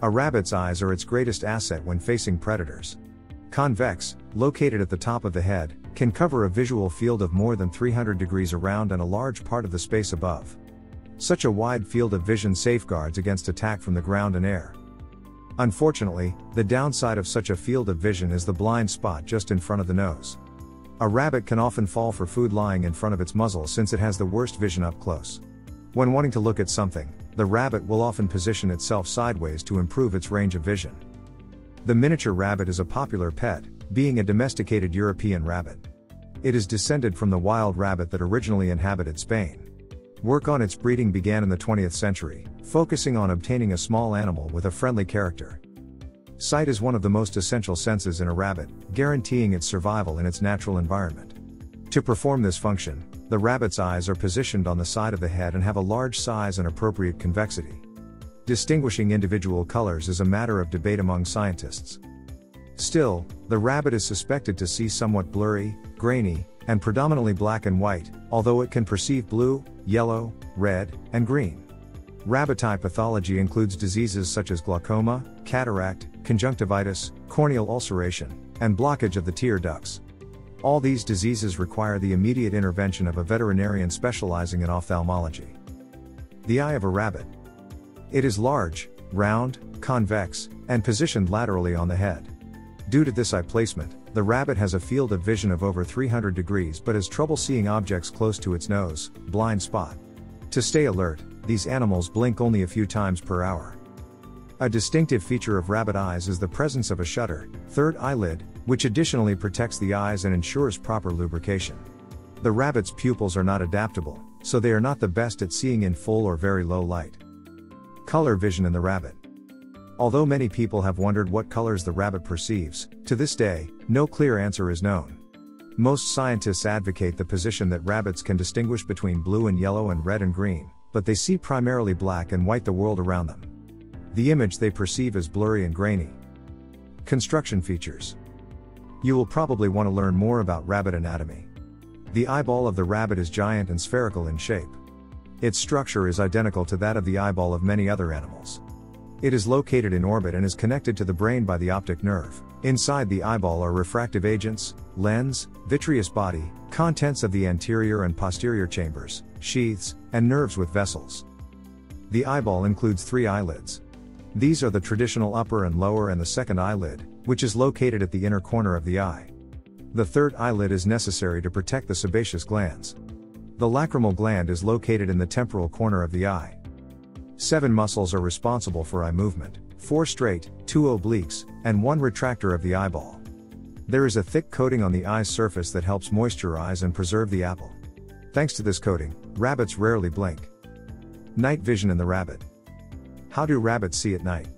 A rabbit's eyes are its greatest asset when facing predators. Convex, located at the top of the head, can cover a visual field of more than 300 degrees around and a large part of the space above. Such a wide field of vision safeguards against attack from the ground and air. Unfortunately, the downside of such a field of vision is the blind spot just in front of the nose. A rabbit can often fall for food lying in front of its muzzle since it has the worst vision up close. When wanting to look at something, the rabbit will often position itself sideways to improve its range of vision. The miniature rabbit is a popular pet, being a domesticated European rabbit. It is descended from the wild rabbit that originally inhabited Spain. Work on its breeding began in the 20th century, focusing on obtaining a small animal with a friendly character. Sight is one of the most essential senses in a rabbit, guaranteeing its survival in its natural environment. To perform this function, the rabbit's eyes are positioned on the side of the head and have a large size and appropriate convexity. Distinguishing individual colors is a matter of debate among scientists. Still, the rabbit is suspected to see somewhat blurry, grainy, and predominantly black and white, although it can perceive blue, yellow, red, and green. Rabbit eye pathology includes diseases such as glaucoma, cataract, conjunctivitis, corneal ulceration, and blockage of the tear ducts. All these diseases require the immediate intervention of a veterinarian specializing in ophthalmology. The eye of a rabbit. It is large, round, convex, and positioned laterally on the head. Due to this eye placement, the rabbit has a field of vision of over 300 degrees but has trouble seeing objects close to its nose, blind spot. To stay alert, these animals blink only a few times per hour. A distinctive feature of rabbit eyes is the presence of a shutter, third eyelid, which additionally protects the eyes and ensures proper lubrication. The rabbit's pupils are not adaptable, so they are not the best at seeing in full or very low light. Color vision in the rabbit. Although many people have wondered what colors the rabbit perceives, to this day, no clear answer is known. Most scientists advocate the position that rabbits can distinguish between blue and yellow and red and green, but they see primarily black and white the world around them. The image they perceive is blurry and grainy. Construction features. You will probably want to learn more about rabbit anatomy. The eyeball of the rabbit is giant and spherical in shape. Its structure is identical to that of the eyeball of many other animals. It is located in orbit and is connected to the brain by the optic nerve. Inside the eyeball are refractive agents, lens, vitreous body, contents of the anterior and posterior chambers, sheaths, and nerves with vessels. The eyeball includes three eyelids. These are the traditional upper and lower and the second eyelid, which is located at the inner corner of the eye. The third eyelid is necessary to protect the sebaceous glands. The lacrimal gland is located in the temporal corner of the eye. Seven muscles are responsible for eye movement, four straight, two obliques, and one retractor of the eyeball. There is a thick coating on the eye's surface that helps moisturize and preserve the apple. Thanks to this coating, rabbits rarely blink. Night vision in the rabbit. How do rabbits see at night?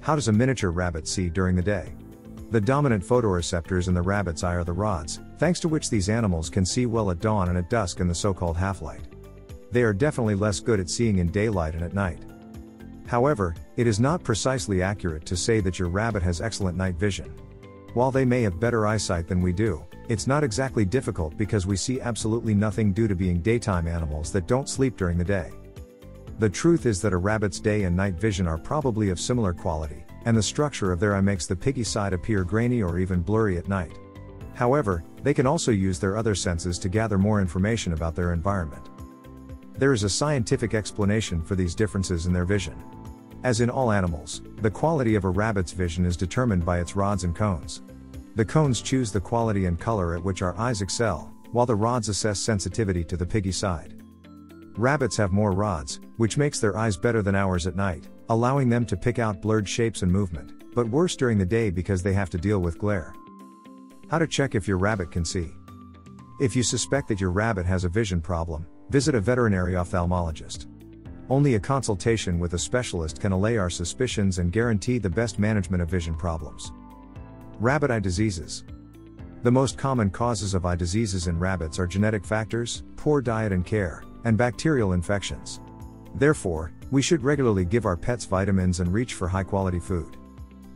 How does a miniature rabbit see during the day? The dominant photoreceptors in the rabbit's eye are the rods, thanks to which these animals can see well at dawn and at dusk in the so called half light they are definitely less good at seeing in daylight and at night. However, it is not precisely accurate to say that your rabbit has excellent night vision. While they may have better eyesight than we do, it's not exactly difficult because we see absolutely nothing due to being daytime animals that don't sleep during the day. The truth is that a rabbit's day and night vision are probably of similar quality, and the structure of their eye makes the piggy side appear grainy or even blurry at night. However, they can also use their other senses to gather more information about their environment. There is a scientific explanation for these differences in their vision. As in all animals, the quality of a rabbit's vision is determined by its rods and cones. The cones choose the quality and color at which our eyes excel, while the rods assess sensitivity to the piggy side. Rabbits have more rods, which makes their eyes better than ours at night, allowing them to pick out blurred shapes and movement, but worse during the day because they have to deal with glare. How to check if your rabbit can see. If you suspect that your rabbit has a vision problem, Visit a veterinary ophthalmologist. Only a consultation with a specialist can allay our suspicions and guarantee the best management of vision problems. Rabbit eye diseases. The most common causes of eye diseases in rabbits are genetic factors, poor diet and care, and bacterial infections. Therefore, we should regularly give our pets vitamins and reach for high quality food.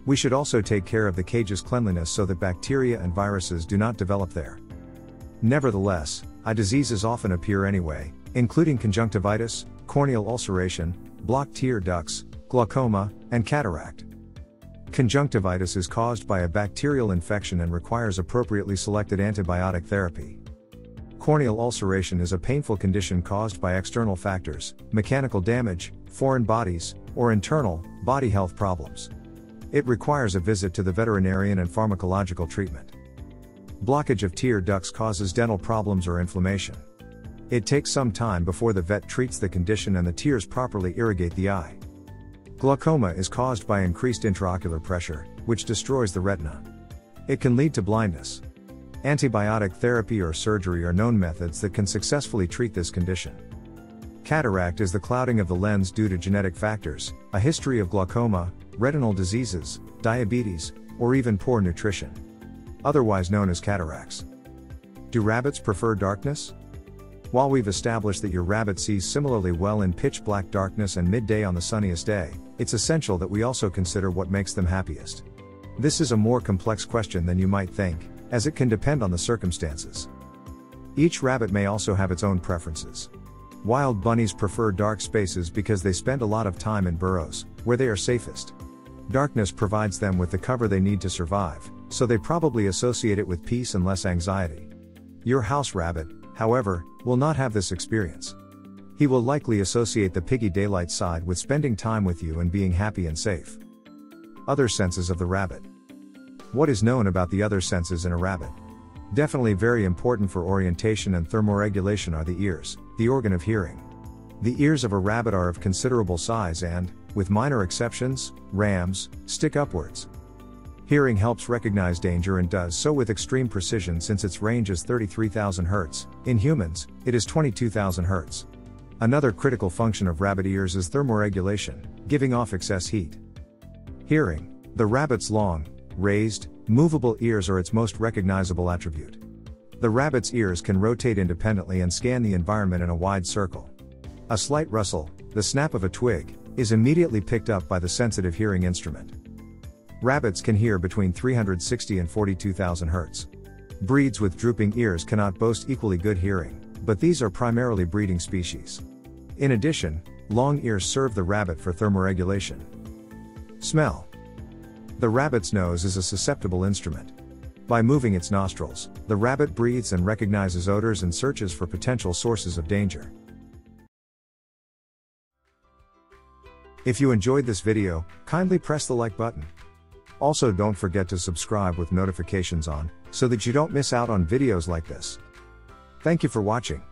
We should also take care of the cage's cleanliness so that bacteria and viruses do not develop there. Nevertheless, eye diseases often appear anyway, including conjunctivitis, corneal ulceration, blocked tear ducts, glaucoma, and cataract. Conjunctivitis is caused by a bacterial infection and requires appropriately selected antibiotic therapy. Corneal ulceration is a painful condition caused by external factors, mechanical damage, foreign bodies, or internal, body health problems. It requires a visit to the veterinarian and pharmacological treatment. Blockage of tear ducts causes dental problems or inflammation. It takes some time before the vet treats the condition and the tears properly irrigate the eye. Glaucoma is caused by increased intraocular pressure, which destroys the retina. It can lead to blindness. Antibiotic therapy or surgery are known methods that can successfully treat this condition. Cataract is the clouding of the lens due to genetic factors, a history of glaucoma, retinal diseases, diabetes, or even poor nutrition. Otherwise known as cataracts. Do rabbits prefer darkness? While we've established that your rabbit sees similarly well in pitch black darkness and midday on the sunniest day, it's essential that we also consider what makes them happiest. This is a more complex question than you might think, as it can depend on the circumstances. Each rabbit may also have its own preferences. Wild bunnies prefer dark spaces because they spend a lot of time in burrows, where they are safest. Darkness provides them with the cover they need to survive, so they probably associate it with peace and less anxiety. Your house rabbit, however, will not have this experience. He will likely associate the piggy daylight side with spending time with you and being happy and safe. Other senses of the rabbit. What is known about the other senses in a rabbit? Definitely very important for orientation and thermoregulation are the ears, the organ of hearing. The ears of a rabbit are of considerable size and, with minor exceptions, rams, stick upwards. Hearing helps recognize danger and does so with extreme precision since its range is 33,000 Hz. In humans, it is 22,000 Hz. Another critical function of rabbit ears is thermoregulation, giving off excess heat. Hearing. The rabbit's long, raised, movable ears are its most recognizable attribute. The rabbit's ears can rotate independently and scan the environment in a wide circle. A slight rustle, the snap of a twig, is immediately picked up by the sensitive hearing instrument. Rabbits can hear between 360 and 42,000 Hz. Breeds with drooping ears cannot boast equally good hearing, but these are primarily breeding species. In addition, long ears serve the rabbit for thermoregulation. Smell. The rabbit's nose is a susceptible instrument. By moving its nostrils, the rabbit breathes and recognizes odors and searches for potential sources of danger. If you enjoyed this video, kindly press the like button. Also don't forget to subscribe with notifications on, so that you don't miss out on videos like this. Thank you for watching.